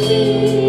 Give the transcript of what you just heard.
You.